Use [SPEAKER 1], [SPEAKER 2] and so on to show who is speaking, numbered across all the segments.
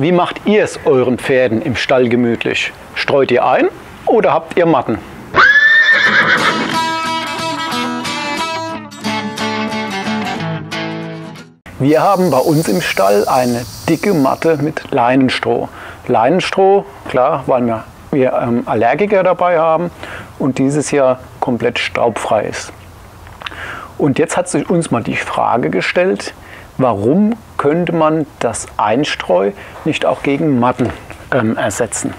[SPEAKER 1] Wie macht ihr es euren Pferden im Stall gemütlich? Streut ihr ein oder habt ihr Matten? Wir haben bei uns im Stall eine dicke Matte mit Leinenstroh. Leinenstroh, klar, weil wir, wir ähm, Allergiker dabei haben und dieses Jahr komplett staubfrei ist. Und jetzt hat sich uns mal die Frage gestellt, warum könnte man das Einstreu nicht auch gegen Matten ähm, ersetzen?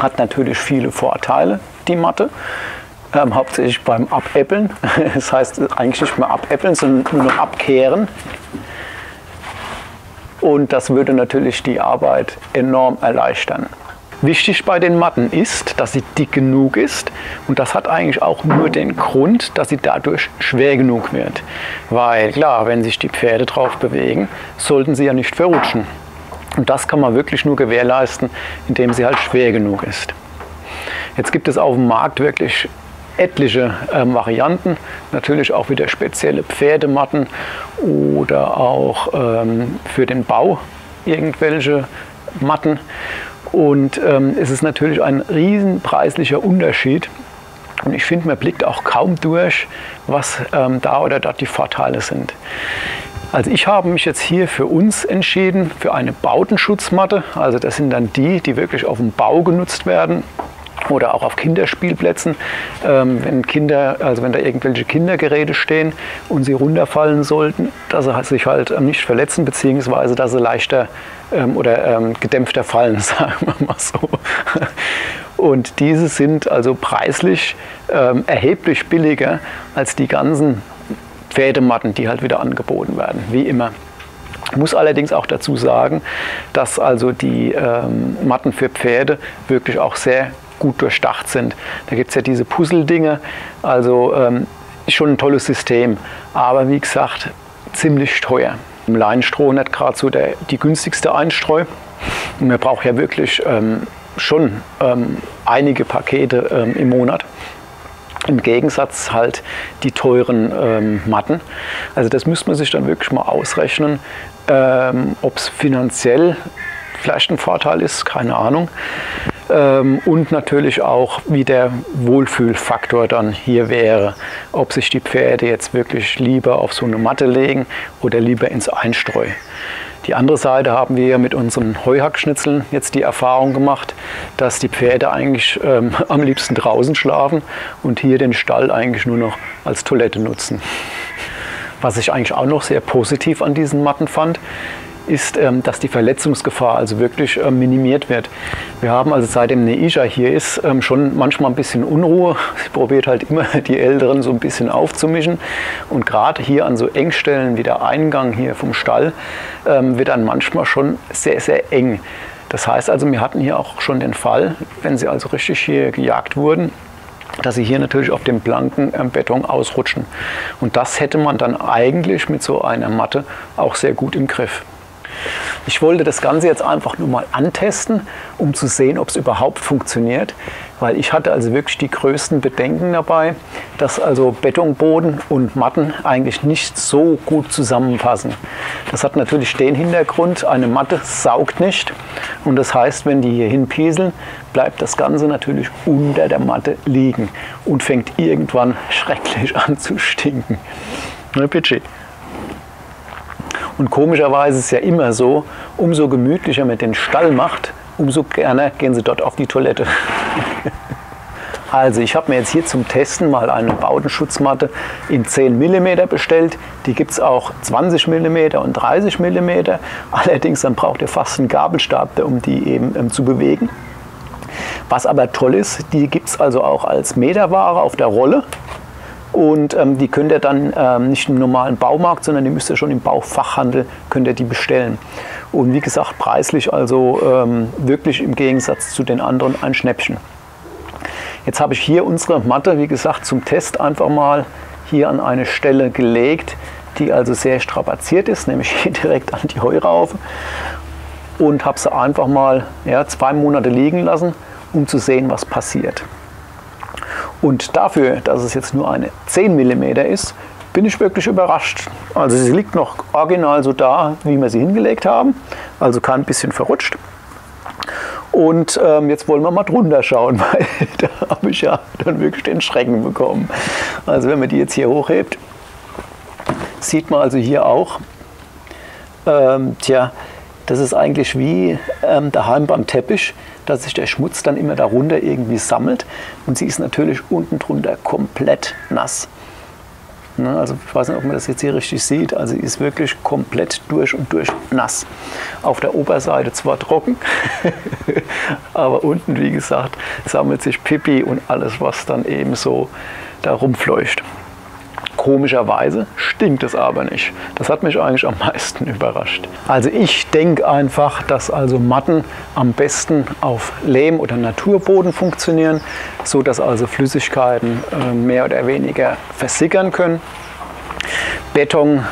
[SPEAKER 1] Hat natürlich viele Vorteile, die Matte. Ähm, hauptsächlich beim Abäppeln. Das heißt eigentlich nicht mehr abäppeln, sondern nur noch abkehren. Und das würde natürlich die Arbeit enorm erleichtern. Wichtig bei den Matten ist, dass sie dick genug ist und das hat eigentlich auch nur den Grund, dass sie dadurch schwer genug wird. Weil klar, wenn sich die Pferde drauf bewegen, sollten sie ja nicht verrutschen. Und das kann man wirklich nur gewährleisten, indem sie halt schwer genug ist. Jetzt gibt es auf dem Markt wirklich etliche ähm, Varianten, natürlich auch wieder spezielle Pferdematten oder auch ähm, für den Bau irgendwelche Matten. Und ähm, es ist natürlich ein riesen preislicher Unterschied. Und ich finde, man blickt auch kaum durch, was ähm, da oder dort die Vorteile sind. Also ich habe mich jetzt hier für uns entschieden, für eine Bautenschutzmatte. Also das sind dann die, die wirklich auf dem Bau genutzt werden oder auch auf Kinderspielplätzen, ähm, wenn Kinder, also wenn da irgendwelche Kindergeräte stehen und sie runterfallen sollten, dass sie sich halt nicht verletzen, beziehungsweise dass sie leichter ähm, oder ähm, gedämpfter fallen, sagen wir mal so. Und diese sind also preislich ähm, erheblich billiger als die ganzen Pferdematten, die halt wieder angeboten werden, wie immer. Ich muss allerdings auch dazu sagen, dass also die ähm, Matten für Pferde wirklich auch sehr gut durchdacht sind. Da gibt es ja diese Puzzle-Dinge, also ähm, schon ein tolles System, aber wie gesagt, ziemlich teuer. Im Leinenstroh nicht gerade so der, die günstigste Einstreu. Und man braucht ja wirklich ähm, schon ähm, einige Pakete ähm, im Monat. Im Gegensatz halt die teuren ähm, Matten. Also das müsste man sich dann wirklich mal ausrechnen, ähm, ob es finanziell vielleicht ein Vorteil ist, keine Ahnung. Ähm, und natürlich auch, wie der Wohlfühlfaktor dann hier wäre. Ob sich die Pferde jetzt wirklich lieber auf so eine Matte legen oder lieber ins Einstreu. Die andere Seite haben wir mit unseren Heuhackschnitzeln jetzt die Erfahrung gemacht, dass die Pferde eigentlich ähm, am liebsten draußen schlafen und hier den Stall eigentlich nur noch als Toilette nutzen. Was ich eigentlich auch noch sehr positiv an diesen Matten fand, ist, ähm, dass die Verletzungsgefahr also wirklich ähm, minimiert wird. Wir haben also seitdem Neisha hier ist ähm, schon manchmal ein bisschen Unruhe. Sie probiert halt immer die Älteren so ein bisschen aufzumischen und gerade hier an so Engstellen wie der Eingang hier vom Stall wird dann manchmal schon sehr, sehr eng. Das heißt also, wir hatten hier auch schon den Fall, wenn sie also richtig hier gejagt wurden, dass sie hier natürlich auf dem blanken Beton ausrutschen. Und das hätte man dann eigentlich mit so einer Matte auch sehr gut im Griff. Ich wollte das Ganze jetzt einfach nur mal antesten, um zu sehen, ob es überhaupt funktioniert, weil ich hatte also wirklich die größten Bedenken dabei, dass also Betonboden und Matten eigentlich nicht so gut zusammenpassen. Das hat natürlich den Hintergrund, eine Matte saugt nicht und das heißt, wenn die hier hinpieseln, bleibt das Ganze natürlich unter der Matte liegen und fängt irgendwann schrecklich an zu stinken. Ne, Pitchy? Und komischerweise ist es ja immer so, umso gemütlicher man den Stall macht, umso gerne gehen sie dort auf die Toilette. Also ich habe mir jetzt hier zum Testen mal eine Bautenschutzmatte in 10 mm bestellt. Die gibt es auch 20 mm und 30 mm. Allerdings dann braucht ihr fast einen Gabelstab, um die eben ähm, zu bewegen. Was aber toll ist, die gibt es also auch als Meterware auf der Rolle. Und ähm, die könnt ihr dann ähm, nicht im normalen Baumarkt, sondern die müsst ihr schon im Baufachhandel könnt ihr die bestellen. Und wie gesagt, preislich also ähm, wirklich im Gegensatz zu den anderen ein Schnäppchen. Jetzt habe ich hier unsere Matte, wie gesagt, zum Test einfach mal hier an eine Stelle gelegt, die also sehr strapaziert ist, nämlich hier direkt an die Heuraufe. Und habe sie einfach mal ja, zwei Monate liegen lassen, um zu sehen, was passiert. Und dafür, dass es jetzt nur eine 10 mm ist, bin ich wirklich überrascht. Also sie liegt noch original so da, wie wir sie hingelegt haben. Also kein bisschen verrutscht. Und ähm, jetzt wollen wir mal drunter schauen, weil da habe ich ja dann wirklich den Schrecken bekommen. Also wenn man die jetzt hier hochhebt, sieht man also hier auch, ähm, tja, das ist eigentlich wie ähm, daheim beim Teppich, dass sich der Schmutz dann immer darunter irgendwie sammelt. Und sie ist natürlich unten drunter komplett nass. Ne, also ich weiß nicht, ob man das jetzt hier richtig sieht. Also sie ist wirklich komplett durch und durch nass. Auf der Oberseite zwar trocken, aber unten, wie gesagt, sammelt sich Pipi und alles, was dann eben so da rumfleucht. Komischerweise stinkt es aber nicht. Das hat mich eigentlich am meisten überrascht. Also ich denke einfach, dass also Matten am besten auf Lehm- oder Naturboden funktionieren, so dass also Flüssigkeiten äh, mehr oder weniger versickern können. Beton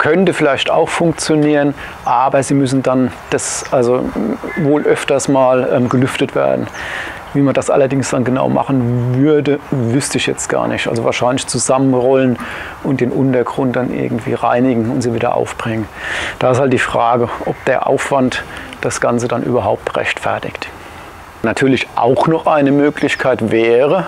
[SPEAKER 1] könnte vielleicht auch funktionieren, aber sie müssen dann das also wohl öfters mal ähm, gelüftet werden. Wie man das allerdings dann genau machen würde, wüsste ich jetzt gar nicht. Also wahrscheinlich zusammenrollen und den Untergrund dann irgendwie reinigen und sie wieder aufbringen. Da ist halt die Frage, ob der Aufwand das Ganze dann überhaupt rechtfertigt. Natürlich auch noch eine Möglichkeit wäre,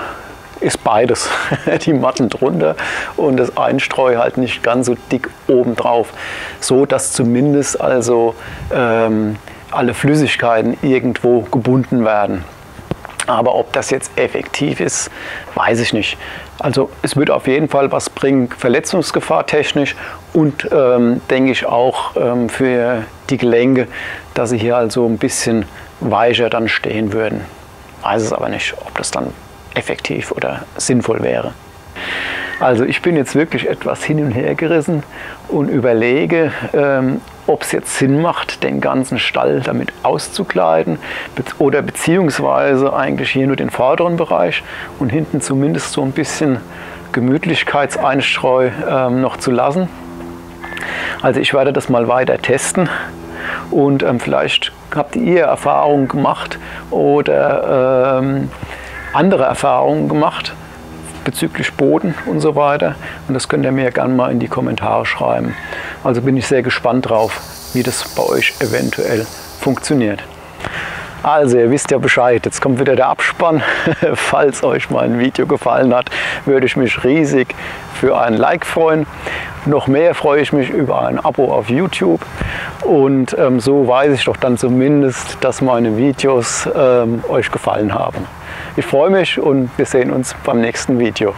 [SPEAKER 1] ist beides. Die Matten drunter und das Einstreu halt nicht ganz so dick obendrauf. So dass zumindest also ähm, alle Flüssigkeiten irgendwo gebunden werden. Aber ob das jetzt effektiv ist, weiß ich nicht. Also es wird auf jeden Fall was bringen, Verletzungsgefahr technisch und ähm, denke ich auch ähm, für die Gelenke, dass sie hier also ein bisschen weicher dann stehen würden. Weiß es aber nicht, ob das dann effektiv oder sinnvoll wäre. Also ich bin jetzt wirklich etwas hin und her gerissen und überlege, ähm, ob es jetzt Sinn macht, den ganzen Stall damit auszukleiden oder beziehungsweise eigentlich hier nur den vorderen Bereich und hinten zumindest so ein bisschen Gemütlichkeitseinstreu ähm, noch zu lassen. Also ich werde das mal weiter testen und ähm, vielleicht habt ihr Erfahrungen gemacht oder ähm, andere Erfahrungen gemacht bezüglich Boden und so weiter. Und das könnt ihr mir gerne mal in die Kommentare schreiben. Also bin ich sehr gespannt drauf, wie das bei euch eventuell funktioniert. Also ihr wisst ja Bescheid, jetzt kommt wieder der Abspann. Falls euch mein Video gefallen hat, würde ich mich riesig für ein Like freuen. Noch mehr freue ich mich über ein Abo auf YouTube und ähm, so weiß ich doch dann zumindest, dass meine Videos ähm, euch gefallen haben. Ich freue mich und wir sehen uns beim nächsten Video.